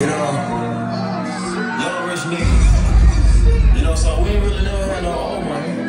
You know, young rich nigga. You know, so we ain't really never had no old money.